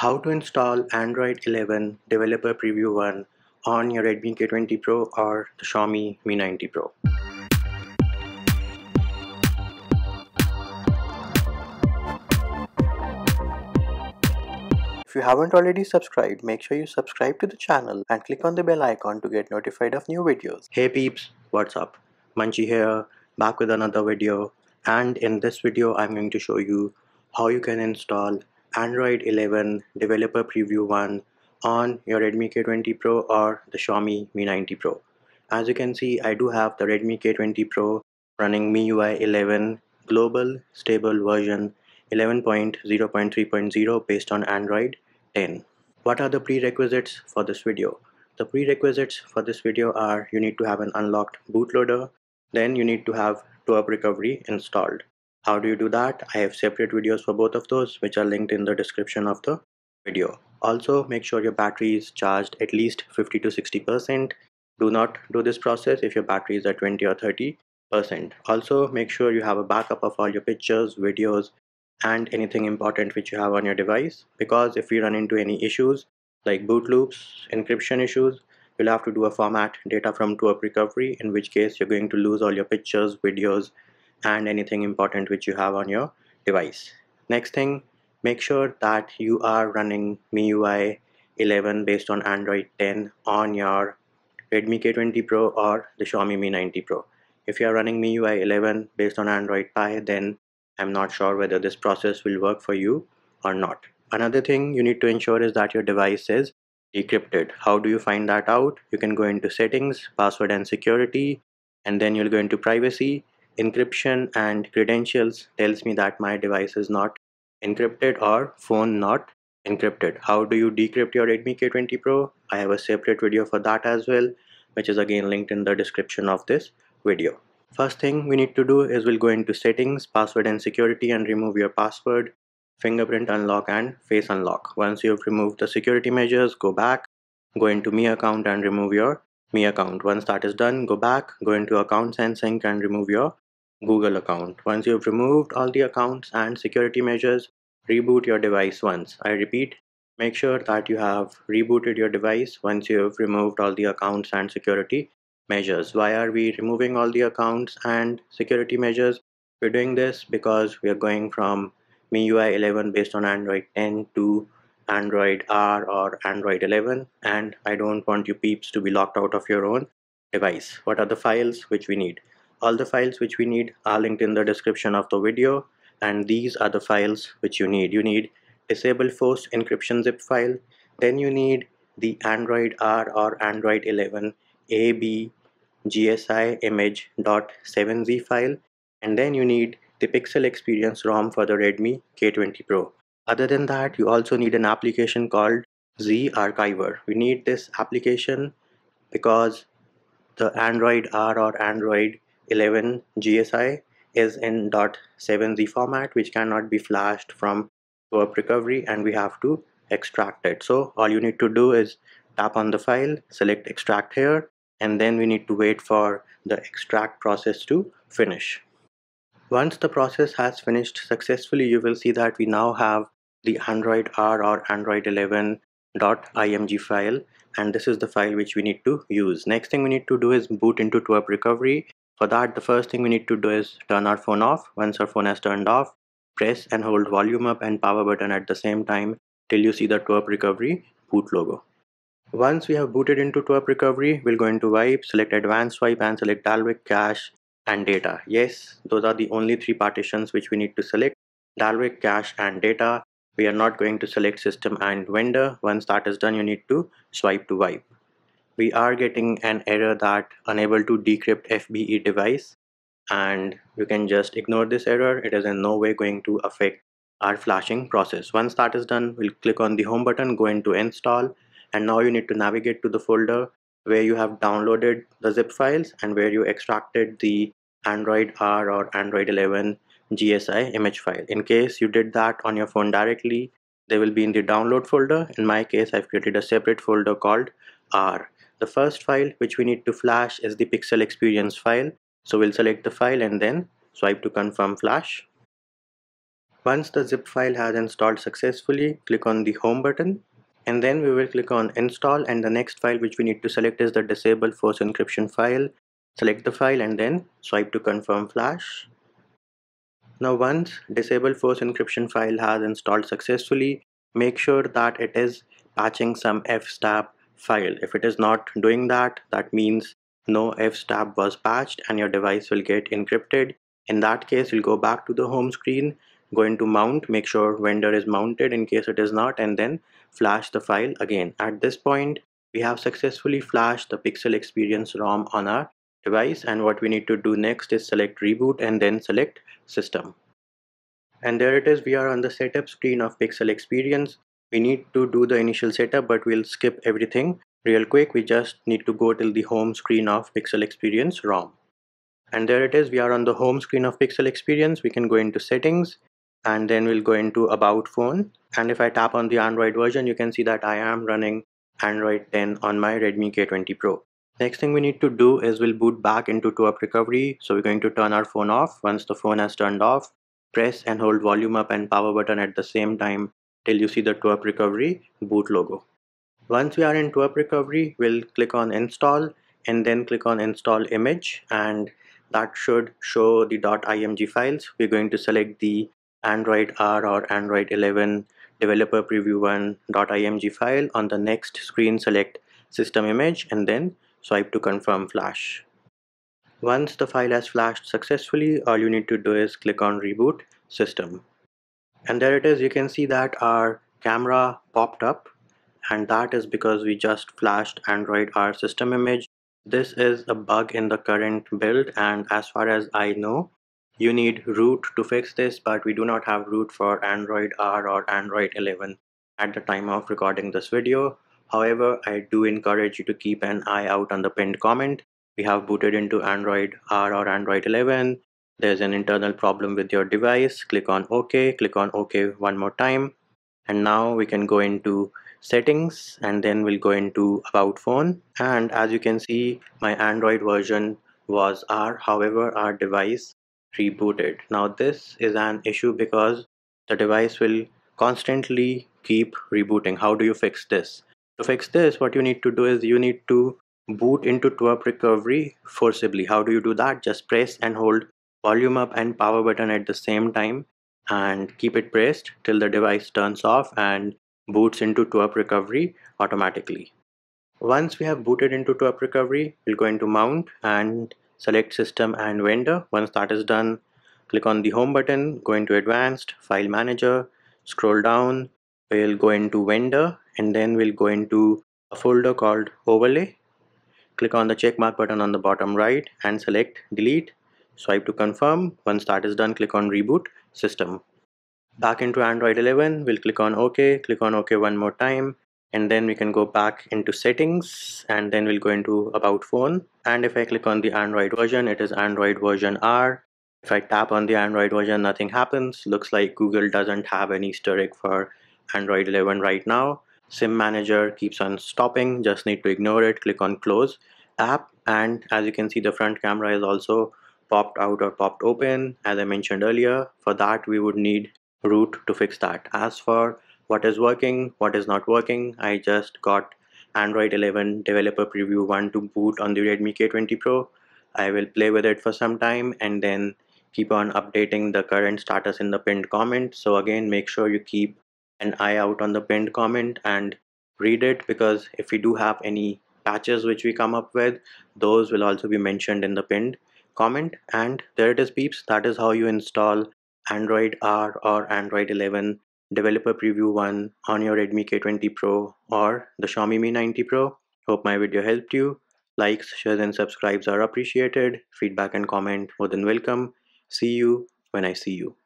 How to install Android 11 Developer Preview 1 on your Redmi K20 Pro or the Xiaomi Mi 9T Pro. If you haven't already subscribed, make sure you subscribe to the channel and click on the bell icon to get notified of new videos. Hey peeps, what's up? Munchy here, back with another video and in this video I'm going to show you how you can install Android 11 Developer Preview 1 on your Redmi K20 Pro or the Xiaomi Mi 9T Pro. As you can see, I do have the Redmi K20 Pro running MIUI 11 global stable version 11.0.3.0 based on Android 10. What are the prerequisites for this video? The prerequisites for this video are you need to have an unlocked bootloader, then you need to have TWRP recovery installed. How do you do that? I have separate videos for both of those which are linked in the description of the video. Also make sure your battery is charged at least 50 to 60%. Do not do this process if your battery is at 20 or 30%. Also make sure you have a backup of all your pictures, videos and anything important which you have on your device because if we run into any issues like boot loops, encryption issues, you'll have to do a format data from TWRP recovery in which case you're going to lose all your pictures, videos and anything important which you have on your device. Next thing, make sure that you are running MIUI 11 based on Android 10 on your Redmi K20 Pro or the Xiaomi Mi 9T Pro. If you are running MIUI 11 based on Android Pie, then I'm not sure whether this process will work for you or not. Another thing you need to ensure is that your device is decrypted. How do you find that out? You can go into settings, password and security, and then you'll go into privacy encryption and credentials tells me that my device is not encrypted or phone not encrypted. How do you decrypt your Redmi K20 Pro? I have a separate video for that as well which is again linked in the description of this video. First thing we need to do is we'll go into settings, password and security and remove your password, fingerprint unlock and face unlock. Once you've removed the security measures, go back, go into Mi account and remove your Mi account. Once that is done, go back, go into accounts and sync and remove your Google account. Once you've removed all the accounts and security measures, reboot your device once. I repeat, make sure that you have rebooted your device once you've removed all the accounts and security measures. Why are we removing all the accounts and security measures? We're doing this because we are going from MIUI 11 based on Android 10 to Android R or Android 11 and I don't want you peeps to be locked out of your own device. What are the files which we need? All the files which we need are linked in the description of the video and these are the files which you need. You need disable force encryption zip file, then you need the Android R or Android 11 AB GSI image .7z file and then you need the Pixel Experience ROM for the Redmi K20 Pro. Other than that, you also need an application called ZArchiver. We need this application because the Android R or Android 11 GSI is in .7z format which cannot be flashed from TWRP recovery and we have to extract it. So all you need to do is tap on the file, select extract here and then we need to wait for the extract process to finish. Once the process has finished successfully, you will see that we now have the Android R or Android 11 .img file and this is the file which we need to use. Next thing we need to do is boot into TWRP recovery for that, the first thing we need to do is turn our phone off. Once our phone has turned off, press and hold volume up and power button at the same time till you see the TWRP recovery boot logo. Once we have booted into TWRP recovery, we'll go into wipe, select advanced wipe and select Dalvik cache and data. Yes, those are the only three partitions which we need to select. Dalvik cache and data. We are not going to select system and vendor. Once that is done, you need to swipe to wipe we are getting an error that unable to decrypt FBE device and you can just ignore this error. It is in no way going to affect our flashing process. Once that is done we'll click on the home button go into install and now you need to navigate to the folder where you have downloaded the zip files and where you extracted the android r or android 11 gsi image file. In case you did that on your phone directly they will be in the download folder. In my case i've created a separate folder called r the first file which we need to flash is the pixel experience file. So we'll select the file and then swipe to confirm flash. Once the zip file has installed successfully, click on the home button and then we will click on install and the next file which we need to select is the disable force encryption file. Select the file and then swipe to confirm flash. Now once disable force encryption file has installed successfully, make sure that it is patching some fstab file. If it is not doing that, that means no fstab was patched and your device will get encrypted. In that case, you'll go back to the home screen go into mount make sure vendor is mounted in case it is not and then flash the file again at this point we have successfully flashed the pixel experience rom on our device and what we need to do next is select reboot and then select system and there it is we are on the setup screen of pixel experience we need to do the initial setup but we'll skip everything real quick. We just need to go till the home screen of pixel experience rom. And there it is. We are on the home screen of pixel experience. We can go into settings and then we'll go into about phone. And if I tap on the Android version you can see that I am running Android 10 on my Redmi K20 Pro. Next thing we need to do is we'll boot back into TWRP recovery. So we're going to turn our phone off. Once the phone has turned off press and hold volume up and power button at the same time till you see the TWRP recovery boot logo. Once we are in TWRP recovery we'll click on install and then click on install image and that should show the .img files. We're going to select the Android R or Android 11 developer preview 1.img file on the next screen select system image and then swipe to confirm flash. Once the file has flashed successfully all you need to do is click on reboot system and there it is you can see that our camera popped up and that is because we just flashed Android R system image. This is a bug in the current build and as far as I know you need root to fix this, but we do not have root for Android R or Android 11 at the time of recording this video. However, I do encourage you to keep an eye out on the pinned comment. We have booted into Android R or Android 11. There's an internal problem with your device. Click on OK, click on OK one more time. And now we can go into settings and then we'll go into about phone. And as you can see, my Android version was R. However, our device rebooted. Now this is an issue because the device will constantly keep rebooting. How do you fix this? To fix this, what you need to do is you need to boot into TWRP recovery forcibly. How do you do that? Just press and hold volume up and power button at the same time and keep it pressed till the device turns off and boots into TWRP recovery automatically. Once we have booted into TWRP recovery, we'll go into mount and select system and vendor. Once that is done click on the home button go into advanced file manager scroll down we'll go into vendor and then we'll go into a folder called overlay. Click on the check mark button on the bottom right and select delete swipe to confirm. Once that is done click on reboot system. Back into android 11 we'll click on ok. Click on ok one more time. And then we can go back into settings and then we'll go into about phone. And if I click on the Android version it is Android version R. If I tap on the Android version nothing happens. Looks like Google doesn't have an easter egg for Android 11 right now. Sim manager keeps on stopping. Just need to ignore it. Click on close app. And as you can see the front camera is also popped out or popped open. As I mentioned earlier for that we would need root to fix that. As for what is working what is not working I just got Android 11 developer preview 1 to boot on the Redmi K20 Pro. I will play with it for some time and then keep on updating the current status in the pinned comment. So again make sure you keep an eye out on the pinned comment and read it because if we do have any patches which we come up with those will also be mentioned in the pinned comment and there it is peeps that is how you install Android R or Android 11 developer preview 1 on your Redmi K20 Pro or the Xiaomi Mi 9T Pro. Hope my video helped you. Likes, shares and subscribes are appreciated. Feedback and comment more than welcome. See you when I see you.